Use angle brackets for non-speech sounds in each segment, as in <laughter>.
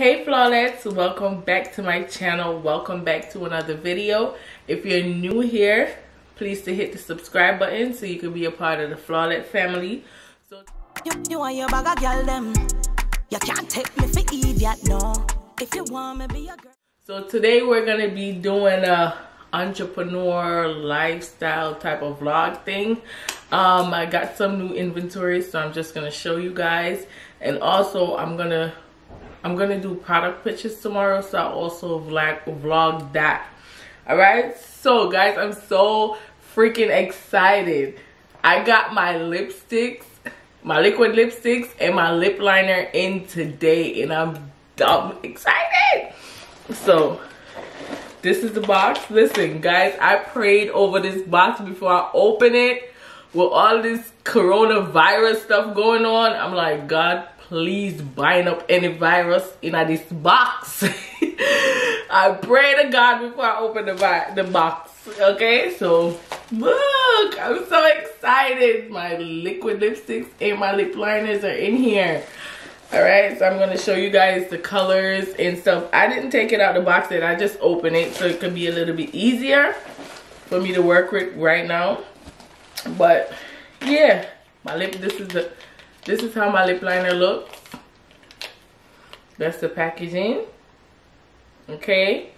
Hey flawlets, welcome back to my channel. Welcome back to another video. If you're new here, please to hit the subscribe button so you can be a part of the flawlet family. So You, you your bag of girl them. You can't take me for idiot, no. If you want me be a girl. So today we're gonna be doing a entrepreneur lifestyle type of vlog thing. Um, I got some new inventory, so I'm just gonna show you guys. And also, I'm gonna I'm gonna do product pictures tomorrow, so I'll also vlog vlog that. All right. So guys, I'm so freaking excited. I got my lipsticks, my liquid lipsticks, and my lip liner in today, and I'm dumb excited. So this is the box. Listen, guys, I prayed over this box before I open it. With all this coronavirus stuff going on, I'm like, God, please bind up any virus in this box. <laughs> I pray to God before I open the, the box. Okay, so look, I'm so excited. My liquid lipsticks and my lip liners are in here. All right, so I'm going to show you guys the colors and stuff. I didn't take it out the box yet. I just opened it so it could be a little bit easier for me to work with right now. But yeah, my lip, this is the, this is how my lip liner looks. That's the packaging. Okay.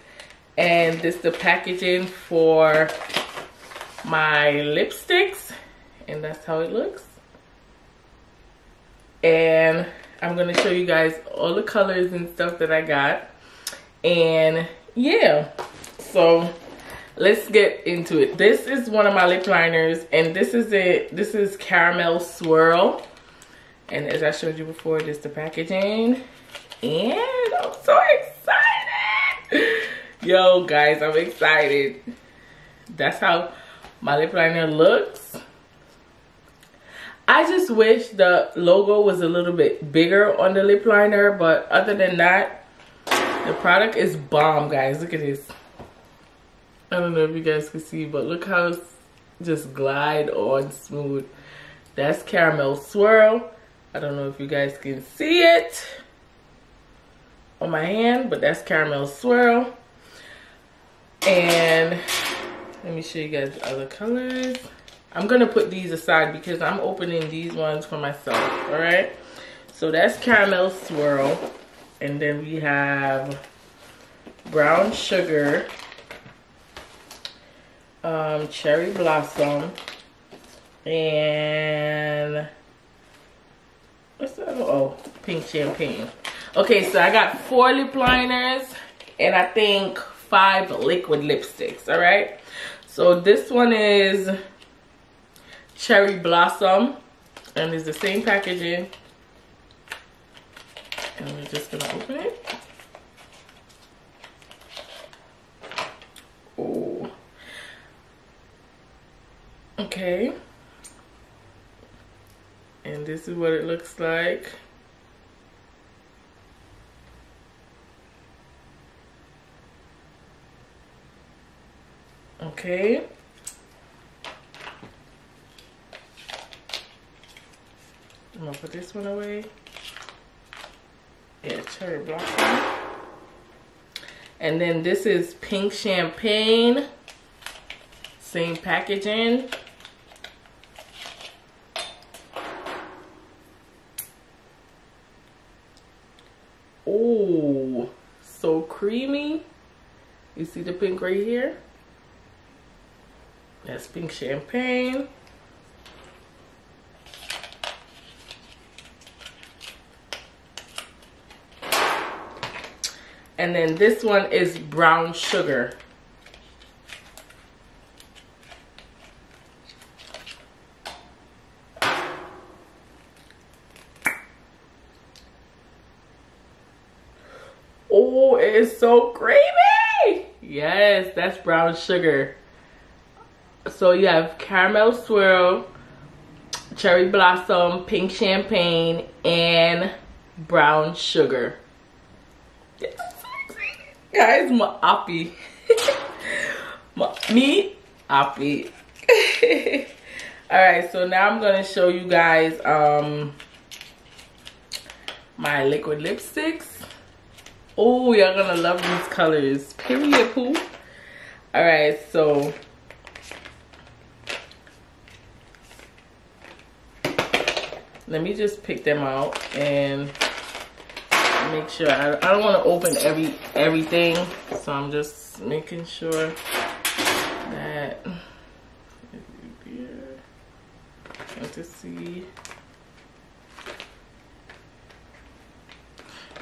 And this the packaging for my lipsticks. And that's how it looks. And I'm going to show you guys all the colors and stuff that I got. And yeah, so let's get into it. This is one of my lip liners and this is it. This is Caramel Swirl. And as I showed you before, just the packaging. And I'm so excited. Yo, guys, I'm excited. That's how my lip liner looks. I just wish the logo was a little bit bigger on the lip liner, but other than that, the product is bomb, guys. Look at this. I don't know if you guys can see, but look how it's just glide on smooth. That's Caramel Swirl. I don't know if you guys can see it on my hand, but that's Caramel Swirl. And let me show you guys the other colors. I'm gonna put these aside because I'm opening these ones for myself, all right? So that's Caramel Swirl. And then we have Brown Sugar, um, Cherry Blossom, and what's that? Oh, Pink Champagne. Okay, so I got four lip liners and I think five liquid lipsticks, all right? So this one is cherry blossom and it's the same packaging and we're just gonna open it oh okay this is what it looks like okay I'm gonna put this one away. Yeah, cherry blossom. And then this is pink champagne. Same packaging. Oh, so creamy. You see the pink right here? That's pink champagne. And then this one is brown sugar. Oh, it is so creamy. Yes, that's brown sugar. So you have caramel swirl, cherry blossom, pink champagne, and brown sugar guys my appy <laughs> me appy <laughs> all right so now i'm gonna show you guys um my liquid lipsticks Oh, y'all gonna love these colors. Period, poo. All right, so let me just pick them out and make sure. I, I don't want to open every everything so I'm just making sure that to see.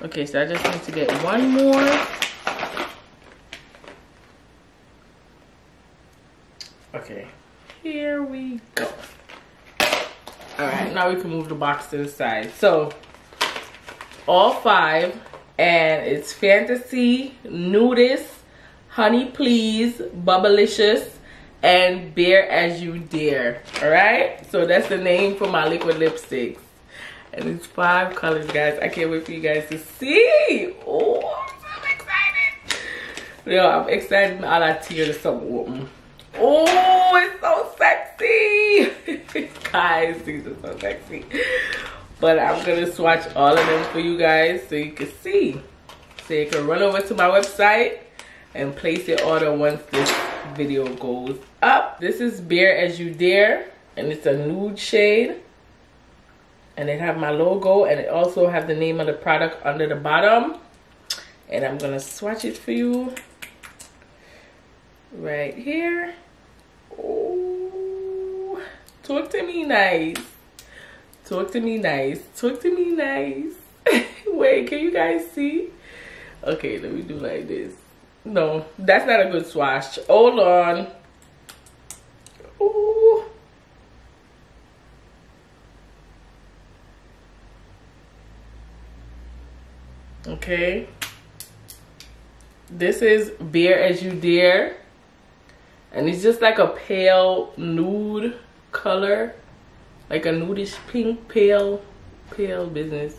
Okay so I just need to get one more okay here we go all right, now we can move the box to the side. So, all five, and it's Fantasy, Nudist, Honey Please, Bubblicious, and Bare As You Dare. All right, so that's the name for my liquid lipsticks. And it's five colors, guys. I can't wait for you guys to see. Oh, I'm so excited. Yo, I'm excited. I like tear the something. Oh, it's so sexy. <laughs> guys, these are so sexy. But I'm going to swatch all of them for you guys so you can see. So you can run over to my website and place your order once this video goes up. This is Bare As You Dare and it's a nude shade. And it have my logo and it also have the name of the product under the bottom. And I'm going to swatch it for you right here. Talk to me nice. Talk to me nice. Talk to me nice. <laughs> Wait, can you guys see? Okay, let me do like this. No, that's not a good swatch. Hold on. Okay. This is Bare As You Dare and it's just like a pale nude color like a nudish pink pale pale business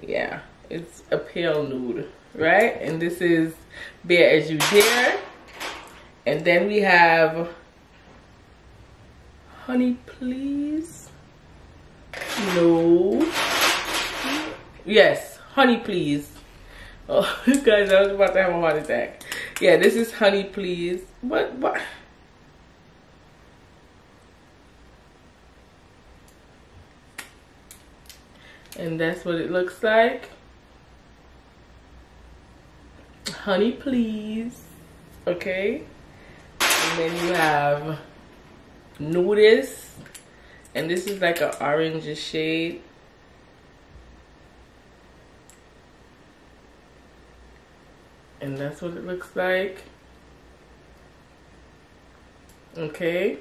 yeah it's a pale nude right and this is bare as you dare and then we have honey please no yes honey please oh <laughs> guys i was about to have a heart attack yeah, this is honey, please. What? What? And that's what it looks like. Honey, please. Okay. And then you have nudist. And this is like an orange shade. and that's what it looks like okay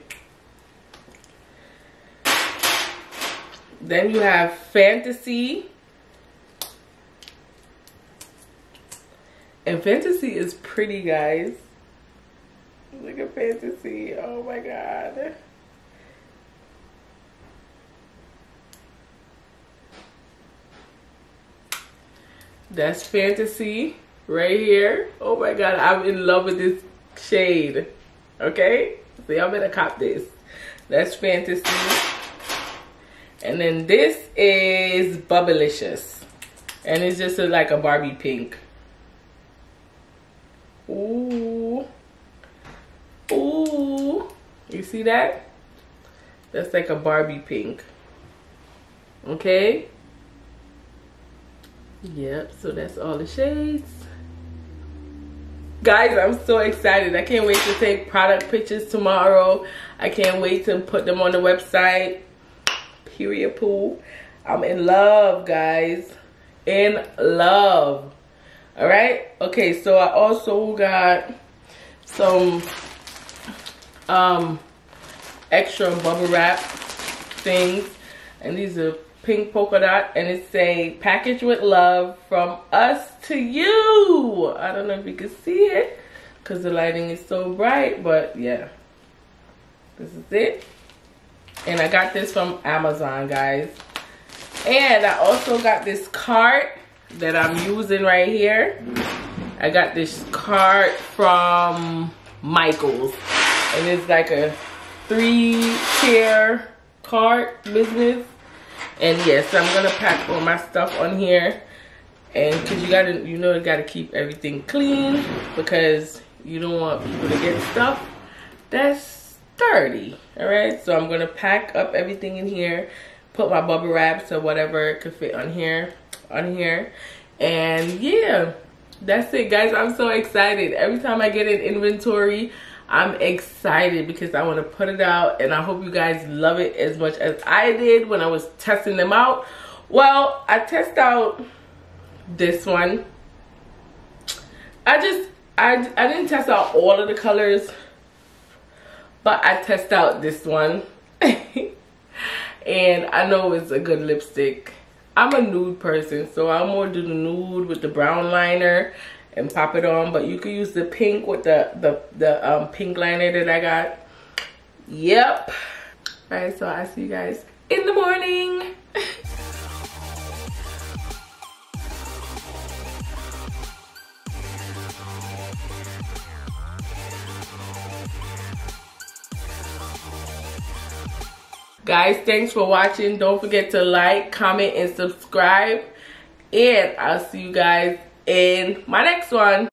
then you have fantasy and fantasy is pretty guys look at fantasy oh my god that's fantasy right here. Oh my god, I'm in love with this shade. Okay? So y'all better cop this. That's Fantasy. And then this is Bubblicious. And it's just a, like a Barbie pink. Ooh. Ooh. You see that? That's like a Barbie pink. Okay? Yep, so that's all the shades guys i'm so excited i can't wait to take product pictures tomorrow i can't wait to put them on the website period pool i'm in love guys. In love. All right? Okay so i also got some um extra bubble wrap things. And these are pink polka dot. And it's a package with love from us to you. I don't know if you can see it because the lighting is so bright but yeah. This is it and i got this from amazon guys. And i also got this cart that i'm using right here. I got this cart from michaels. And it's like a three tier cart business. And yes, I'm gonna pack all my stuff on here. and because you gotta you know you gotta keep everything clean because you don't want people to get stuff that's dirty all right so i'm gonna pack up everything in here put my bubble wrap so whatever could fit on here on here. And yeah that's it guys. I'm so excited. Every time i get an inventory i'm excited because i want to put it out and i hope you guys love it as much as i did when i was testing them out. Well i test out this one. I just i i didn't test out all of the colors but i test out this one. And i know it's a good lipstick. I'm a nude person so i'll more do the nude with the brown liner and pop it on. But you can use the pink with the the the um, pink liner that i got. Yep. All right so i see you guys in the morning guys thanks for watching. Don't forget to like comment and subscribe. And i'll see you guys in my next one